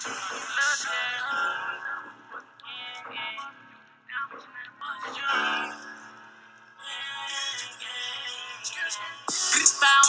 I'ma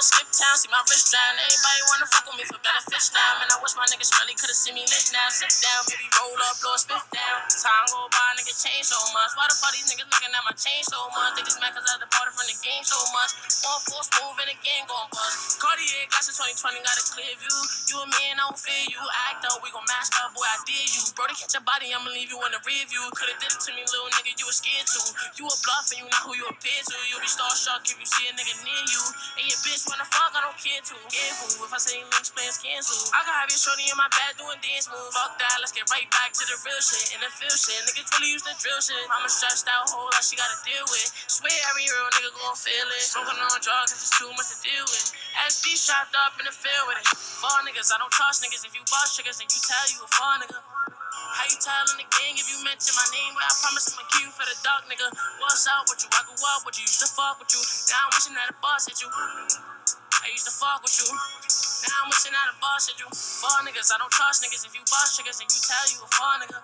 skip town, see my wrist down. Everybody wanna fuck with me for benefits now. Man, I wish my niggas really could've seen me lit now. Sit down, maybe roll up, blow a spiff down. Time go by, niggas change so much. Why the fuck these niggas looking at my chain so much? They just mad cause I departed from the game so much. One force move and the game gon' bust. Cartier glasses 2020 got a clear view. You and me and I don't fear you. Act up, we gon' mask up, boy, I did you. Bro, Brody, catch your body, I'ma leave you in the review. Could've did it to me, little nigga, you was scared to. You a bluff and you not who you appear to. You be starstruck if you see a nigga near you. And your bitch wanna fuck, I don't care to. Careful, if I say links, plans cancel. I can have your shorty in my bed doing dance moves. Fuck that, let's get right back to the real shit. And the feel shit, niggas really used to drill shit. Mama stressed out, whole lot she gotta deal with. Swear every real nigga gon' feel it. Smoking on drugs, it's just too much to deal with. SB shopped up in the field with it. Fall niggas, I don't trust niggas. If you bust triggers, then you tell you a fall nigga. How you telling the gang if you mention my name? Well, I promise I'm a cue for the dark nigga. What's up with you? I grew up with you, used to fuck with you. Now I'm wishing that a boss hit you. I used to fuck with you. Now I'm wishing that a boss hit you. Fall niggas, I don't trust niggas. If you bust triggers, then you tell you a fall nigga.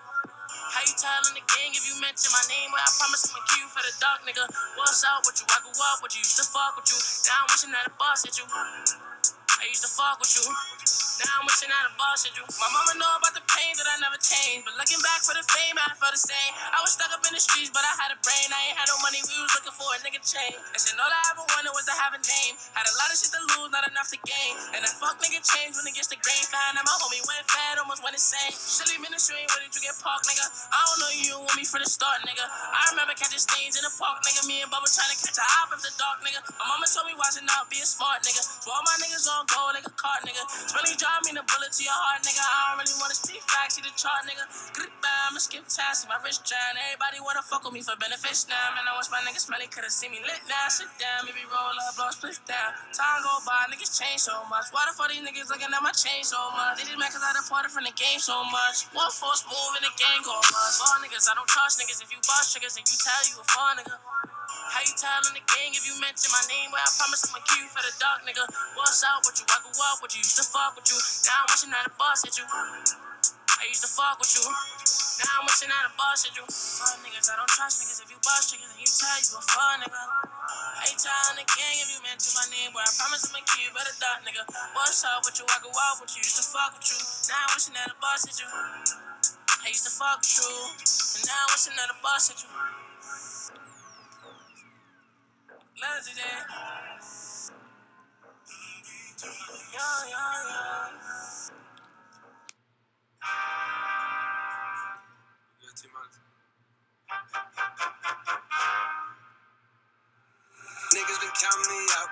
How you telling the gang if you mention my name? Well, I promise I'm a cue for the dark nigga. What's up with you? I grew up with you, used to fuck with you. Now I'm wishing that a boss hit you. I used to fuck with you. Now I'm wishing a boss you. My mama know about the pain that I never changed. But looking back for the fame, I felt the same. I was stuck up in the streets, but I had a brain. I ain't had no money, we was looking for a nigga change. And said, all I ever wanted was to have a name. Had a lot of shit to lose, not enough to gain. And that fuck nigga changed when it gets the grain. Found out my homie went fat, almost went insane. Silly ministry, where did you get parked, nigga? I don't know you, want me from the start, nigga. I remember catching stains in the park, nigga. Me and Bubba trying to catch a hop after dark, nigga. My mama told me watching out, be a smart, nigga. So all my niggas on go like a cart, nigga. Really drive me the bullet to your heart, nigga. I don't really wanna speak facts, see the chart, nigga. I'ma skip tasks, my wrist drown. Everybody wanna fuck with me for benefits now. Man, I wish my niggas smelly could've seen me lit now. Sit down, maybe roll up, blow split down. Time go by, niggas change so much. Why the fuck these niggas looking at my chain so much? They just mad cause I departed from the game so much. One force move and the game go bust. All niggas, I don't trust niggas. If you bust triggers, and you tell you a fall nigga. How you telling the gang if you mention my name? Well, I promise I'm a cue for the dark nigga. What's up with you? I grew up with you, used to fuck with you. Now I'm wishing that a boss hit you. I used to fuck with you. Now I'm wishing a boss hit you. Fuck niggas, I don't trust niggas. If you bust triggers, then you tell you a fuck nigga. You telling the gang if you mention my name? Well, I promise I'm a for the dark nigga. What's up with you? I grew up with you, used to fuck with you. Now I'm wishing that boss hit you. I used to fuck with you. And now I'm wishing that boss hit you. Legendary. Young, young, young. Yeah,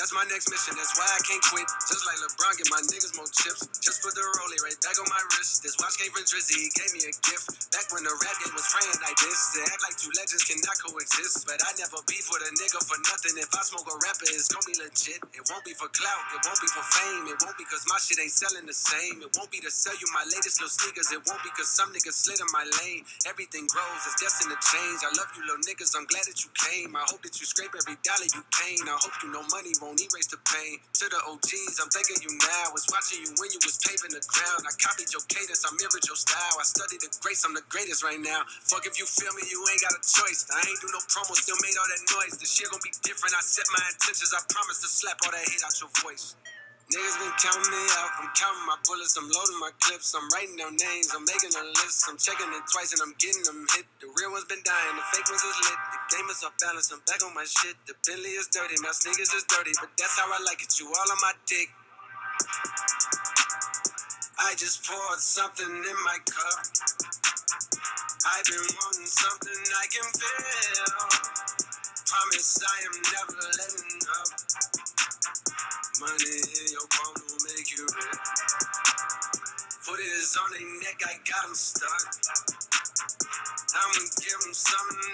That's my next mission. That's why I can't quit. Just like LeBron, get my niggas more chips. Just put the rollie right back on my wrist. This watch came from Drizzy. He gave me a gift. Back when the rap game was praying like this. They act like two legends cannot coexist. But I never beef with a nigga for nothing. If I smoke a rapper, it's gonna be legit. It won't be for clout. It won't be for fame. It won't be cause my shit ain't selling the same. It won't be to sell you my latest little sneakers. It won't be cause some niggas slid in my lane. Everything grows. It's destined to change. I love you little niggas. I'm glad that you came. I hope that you scrape every dollar you gain. I hope you know money won't erase the pain. To the OGs, I'm thanking you now. Was watching you when you was paving the ground. I copied your cadence. I mirrored your style. I studied the grace. I'm the greatest right now. Fuck if you feel me, you ain't got a choice. I ain't do no promo, still made all that noise. This shit gon' be different. I set my intentions. I promise to slap all that hate out your voice. Niggas been counting me out. I'm counting my bullets. I'm loading my clips. I'm writing down names. I'm making a list. I'm checking it twice and I'm getting them hit. The real ones been dying. The fake ones is lit. The game is off balance. I'm back on my shit. The Bentley is dirty. My sneakers is dirty. But that's how I like it. You all on my dick. I just poured something in my cup. I've been wanting something I can feel. Promise I am never letting up. Money in your palm will make you rich. Put it on their neck, I got them stuck. I'ma give them something.